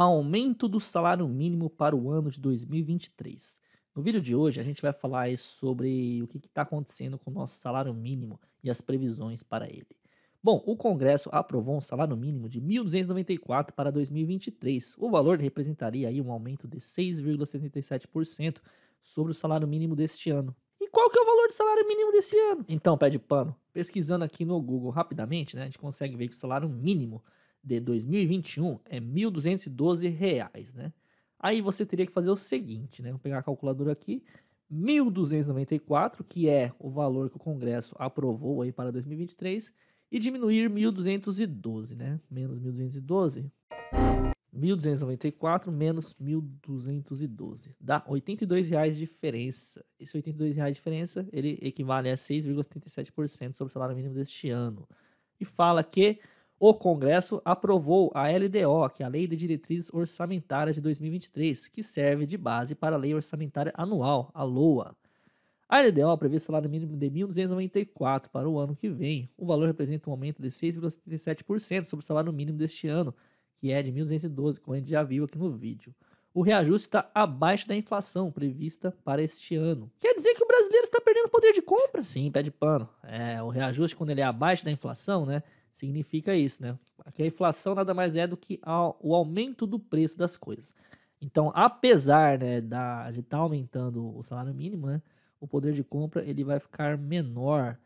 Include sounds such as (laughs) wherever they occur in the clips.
Aumento do salário mínimo para o ano de 2023. No vídeo de hoje, a gente vai falar sobre o que está acontecendo com o nosso salário mínimo e as previsões para ele. Bom, o Congresso aprovou um salário mínimo de 1.294 para 2023. O valor representaria aí um aumento de 6,77% sobre o salário mínimo deste ano. E qual que é o valor do salário mínimo desse ano? Então, pé de pano, pesquisando aqui no Google rapidamente, né, a gente consegue ver que o salário mínimo de 2021 é R$ 1.212, né? Aí você teria que fazer o seguinte, né? Vou pegar a calculadora aqui. 1.294, que é o valor que o Congresso aprovou aí para 2023, e diminuir 1.212, né? Menos 1.212. 1.294 menos 1.212. Dá R$ 82,00 de diferença. Esse R$ 82,00 de diferença, ele equivale a 6,77% sobre o salário mínimo deste ano. E fala que o Congresso aprovou a LDO, que é a Lei de Diretrizes Orçamentárias de 2023, que serve de base para a Lei Orçamentária Anual, a LOA. A LDO prevê salário mínimo de 1.294 para o ano que vem. O valor representa um aumento de 6,77% sobre o salário mínimo deste ano, que é de 1.212, como a gente já viu aqui no vídeo. O reajuste está abaixo da inflação prevista para este ano. Quer dizer que o brasileiro está perdendo poder de compra? Sim, pé de pano. É, o reajuste, quando ele é abaixo da inflação, né? Significa isso, né? Que a inflação nada mais é do que o aumento do preço das coisas. Então, apesar né, da, de estar tá aumentando o salário mínimo, né, o poder de compra ele vai ficar menor,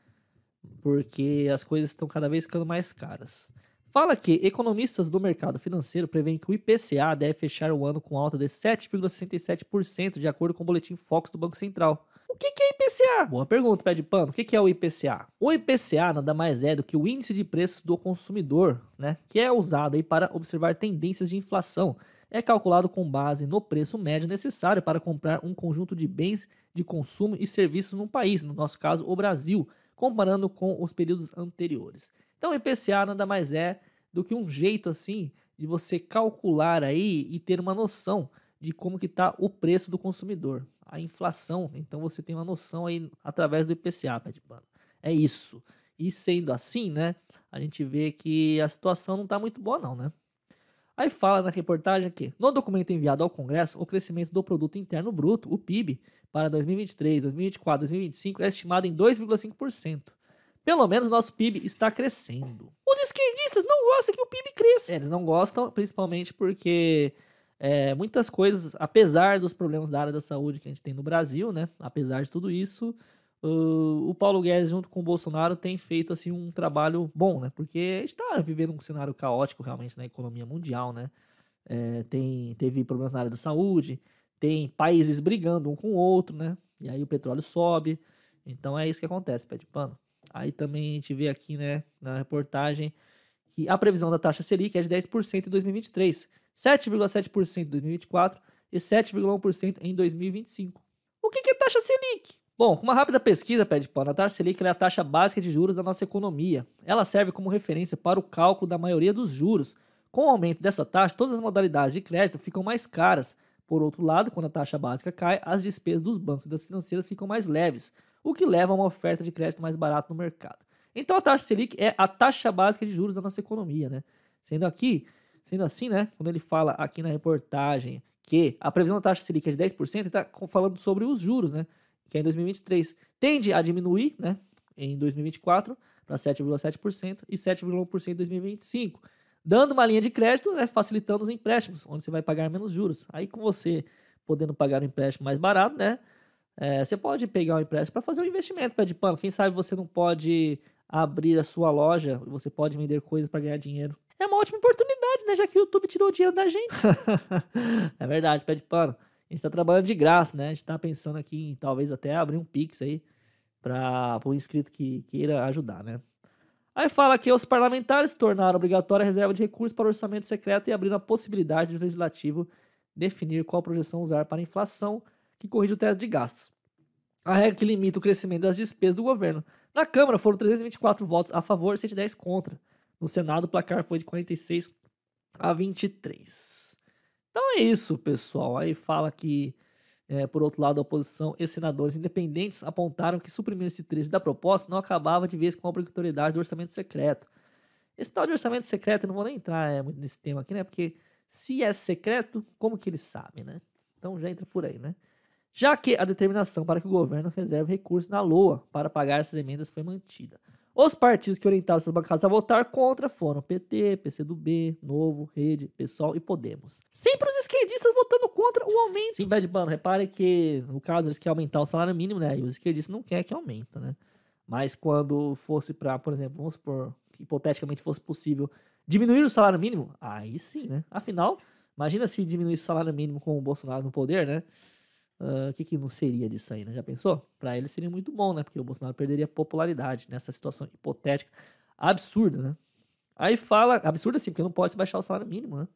porque as coisas estão cada vez ficando mais caras. Fala que economistas do mercado financeiro preveem que o IPCA deve fechar o ano com alta de 7,67%, de acordo com o boletim Focus do Banco Central. O que, é IPCA? Boa pergunta, pé de pano. O que, é o IPCA? O IPCA nada mais é do que o índice de preços do consumidor, né? Que é usado aí para observar tendências de inflação. É calculado com base no preço médio necessário para comprar um conjunto de bens de consumo e serviços num país, no nosso caso, o Brasil, comparando com os períodos anteriores. Então, o IPCA nada mais é do que um jeito assim de você calcular aí e ter uma noção de como que está o preço do consumidor, a inflação. Então você tem uma noção aí através do IPCA, pé de pano. É isso. E sendo assim, né, a gente vê que a situação não está muito boa não, né? Aí fala na reportagem que no documento enviado ao Congresso, o crescimento do produto interno bruto, o PIB, para 2023, 2024, 2025 é estimado em 2,5%. Pelo menos nosso PIB está crescendo. Os esquerdistas não gostam que o PIB cresça. Eles não gostam, principalmente porque é, muitas coisas, apesar dos problemas da área da saúde que a gente tem no Brasil, né? Apesar de tudo isso, uh, o Paulo Guedes junto com o Bolsonaro tem feito assim um trabalho bom, né? Porque está vivendo um cenário caótico realmente na economia mundial, né? É, tem, teve problemas na área da saúde, tem países brigando um com o outro, né? E aí o petróleo sobe. Então é isso que acontece, pé de pano. Aí também a gente vê aqui, né, na reportagem, que a previsão da taxa Selic é de 10% em 2023 7,7% em 2024 e 7,1% em 2025. O que é taxa Selic? Bom, com uma rápida pesquisa, pede pano, a taxa Selic é a taxa básica de juros da nossa economia. Ela serve como referência para o cálculo da maioria dos juros. Com o aumento dessa taxa, todas as modalidades de crédito ficam mais caras. Por outro lado, quando a taxa básica cai, as despesas dos bancos e das financeiras ficam mais leves, o que leva a uma oferta de crédito mais barato no mercado. Então a taxa Selic é a taxa básica de juros da nossa economia, né? Sendo aqui Sendo assim, né, quando ele fala aqui na reportagem que a previsão da taxa Selic é de 10%, ele está falando sobre os juros, né, que é em 2023. Tende a diminuir, né, em 2024 para 7,7% e 7,1% em 2025, dando uma linha de crédito, né, facilitando os empréstimos, onde você vai pagar menos juros. Aí com você podendo pagar um empréstimo mais barato, né, é, você pode pegar um empréstimo para fazer um investimento, pé de pano. Quem sabe você não pode abrir a sua loja, você pode vender coisas para ganhar dinheiro. É uma ótima oportunidade, né? Já que o YouTube tirou o dinheiro da gente. (laughs) é verdade, pé de pano. A gente tá trabalhando de graça, né? A gente tá pensando aqui em talvez até abrir um Pix aí para o inscrito que queira ajudar, né? Aí fala que os parlamentares tornaram obrigatória a reserva de recursos para o orçamento secreto e abriram a possibilidade do legislativo definir qual projeção usar para a inflação que corrige o teto de gastos. A regra que limita o crescimento das despesas do governo. Na Câmara foram 324 votos a favor e 110 contra. No Senado, o placar foi de 46 a 23. Então é isso, pessoal. Aí fala que, é, por outro lado, a oposição e senadores independentes apontaram que suprimir esse trecho da proposta não acabava de vez com a obrigatoriedade do orçamento secreto. Esse tal de orçamento secreto, eu não vou nem entrar é, muito nesse tema aqui, né? Porque Se é secreto, como que eles sabem, né? Então já entra por aí, né? Já que a determinação para que o governo reserve recursos na LOA para pagar essas emendas foi mantida. Os partidos que orientaram seus bancadas a votar contra foram PT, PCdoB, Novo, Rede, PSOL e Podemos. Sempre os esquerdistas votando contra o aumento. Sim, Bad Bano, repare que no caso eles querem aumentar o salário mínimo, né? E os esquerdistas não querem que aumenta, né? Mas quando fosse para, por exemplo, vamos supor, hipoteticamente fosse possível diminuir o salário mínimo, aí sim, né? Afinal, imagina se diminuísse o salário mínimo com o Bolsonaro no poder, né? O uh, que, que não seria disso aí, né? Já pensou? Para ele seria muito bom, né? Porque o Bolsonaro perderia popularidade nessa situação hipotética absurda, né? Aí fala, absurda sim, porque não pode se baixar o salário mínimo, né?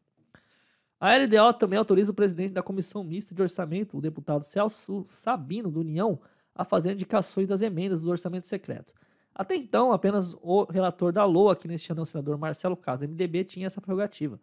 A LDO também autoriza o presidente da Comissão Mista de Orçamento, o deputado Celso Sabino, do União, a fazer indicações das emendas do orçamento secreto. Até então, apenas o relator da LOA, que neste ano é o senador Marcelo Caso, MDB, tinha essa prerrogativa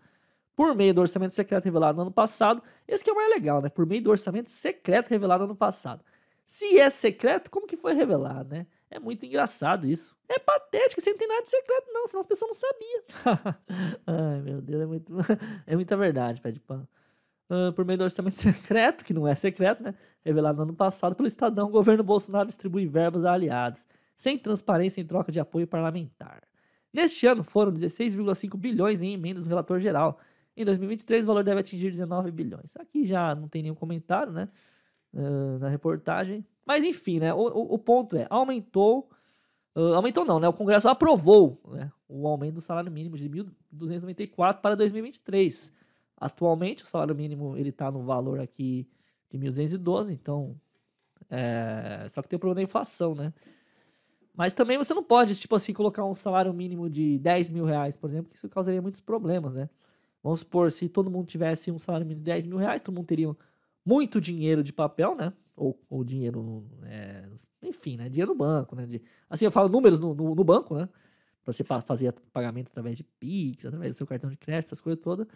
por meio do orçamento secreto revelado no ano passado. Esse que é o mais legal, né? Por meio do orçamento secreto revelado no ano passado. Se é secreto, como que foi revelado, né? É muito engraçado isso. É patético, você não tem nada de secreto, não, senão as pessoas não sabiam. (laughs) Ai, meu Deus, é, muito, (laughs) é muita verdade, pé de pano. Uh, por meio do orçamento (laughs) secreto, que não é secreto, né? Revelado no ano passado pelo Estadão, o governo Bolsonaro distribui verbas a aliados, sem transparência em troca de apoio parlamentar. Neste ano, foram 16,5 bilhões em emendas do relator geral, em 2023, o valor deve atingir 19 bilhões. Aqui já não tem nenhum comentário, né? Uh, na reportagem. Mas enfim, né? O, o, o ponto é, aumentou. Uh, aumentou não, né? O Congresso aprovou né, o aumento do salário mínimo de 1.294 para 2023. Atualmente, o salário mínimo ele está no valor aqui de 1.212, então. É, só que tem o problema da inflação, né? Mas também você não pode, tipo assim, colocar um salário mínimo de 10 mil reais, por exemplo, que isso causaria muitos problemas, né? Vamos supor, se todo mundo tivesse um salário mínimo de 10 mil reais, todo mundo teria muito dinheiro de papel, né? Ou, ou dinheiro, é, enfim, né? Dinheiro no banco, né? De, assim, eu falo números no, no, no banco, né? Pra você fazer pagamento através de Pix, através do seu cartão de crédito, essas coisas todas.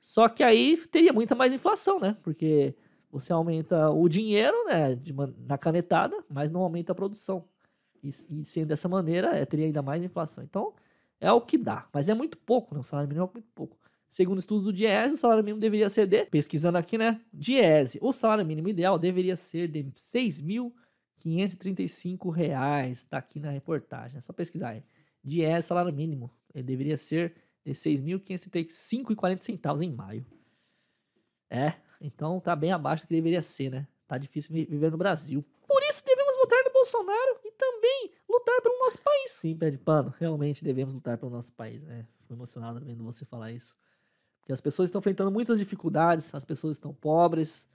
Só que aí teria muita mais inflação, né? Porque você aumenta o dinheiro, né? De na canetada, mas não aumenta a produção. E, e sendo dessa maneira, é, teria ainda mais inflação. Então, é o que dá. Mas é muito pouco, né? O salário mínimo é muito pouco. Segundo estudos do Diese, o salário mínimo deveria ser de, pesquisando aqui, né? Diese, o salário mínimo ideal deveria ser de R$ 6.535. Tá aqui na reportagem, é só pesquisar aí. Diese, salário mínimo, ele deveria ser de R$ 6.535,40 centavos em maio. É, então tá bem abaixo do que deveria ser, né? Tá difícil viver no Brasil. Por isso devemos votar no Bolsonaro e também lutar pelo nosso país. Sim, pé de pano, realmente devemos lutar pelo nosso país, né? Fui emocionado vendo você falar isso. Porque as pessoas estão enfrentando muitas dificuldades, as pessoas estão pobres.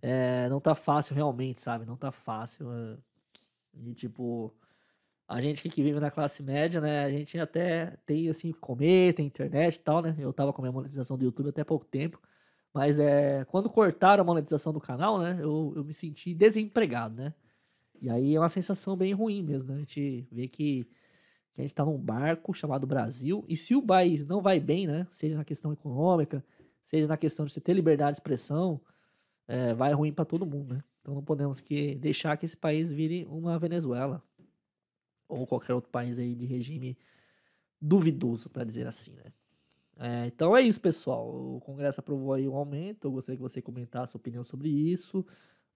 É, não tá fácil realmente, sabe? Não tá fácil. É, e tipo, a gente que vive na classe média, né? A gente até tem assim que comer, tem internet e tal, né? Eu tava com a minha monetização do YouTube até pouco tempo. Mas é, quando cortaram a monetização do canal, né? Eu, eu me senti desempregado, né? E aí é uma sensação bem ruim mesmo, né? A gente vê que que a gente está num barco chamado Brasil, e se o país não vai bem, né, seja na questão econômica, seja na questão de você ter liberdade de expressão, é, vai ruim para todo mundo, né? Então não podemos que deixar que esse país vire uma Venezuela ou qualquer outro país aí de regime duvidoso, para dizer assim, né? É, então é isso, pessoal. O Congresso aprovou aí um aumento. Eu gostaria que você comentasse a sua opinião sobre isso.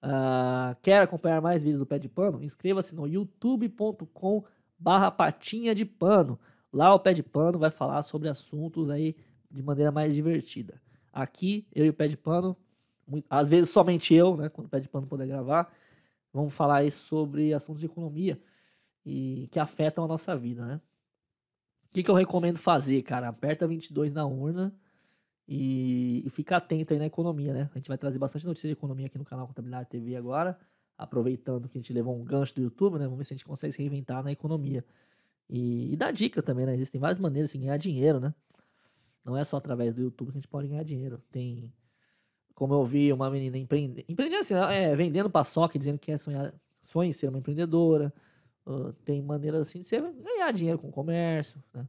Uh, quer acompanhar mais vídeos do Pé de Pano? Inscreva-se no youtube.com barra patinha de pano. Lá o pé de pano vai falar sobre assuntos aí de maneira mais divertida. Aqui, eu e o pé de pano, muito, às vezes somente eu, né, quando o pé de pano puder gravar, vamos falar aí sobre assuntos de economia e que afetam a nossa vida, né? O que, que eu recomendo fazer, cara? Aperta 22 na urna e, e fica atento aí na economia, né? A gente vai trazer bastante notícia de economia aqui no canal Contabilidade TV agora aproveitando que a gente levou um gancho do YouTube, né? Vamos ver se a gente consegue se reinventar na economia. E, e dá dica também, né? Existem várias maneiras de assim, ganhar dinheiro, né? Não é só através do YouTube que a gente pode ganhar dinheiro. Tem, como eu vi, uma menina empreender, empreender assim, é, vendendo paçoca, dizendo que é sonhar, sonha ser uma empreendedora. Uh, tem maneiras assim de você ganhar dinheiro com comércio, né?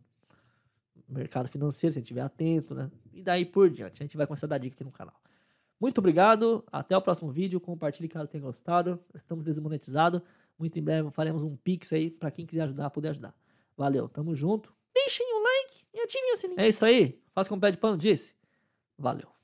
Mercado financeiro, se a gente estiver atento, né? E daí por diante. A gente vai começar a dar dica aqui no canal. Muito obrigado, até o próximo vídeo, compartilhe caso tenha gostado, estamos desmonetizados, muito em breve faremos um pix aí para quem quiser ajudar, poder ajudar. Valeu, tamo junto, deixem o like e ativem o sininho. É isso aí, faça como o pé de pano disse. Valeu.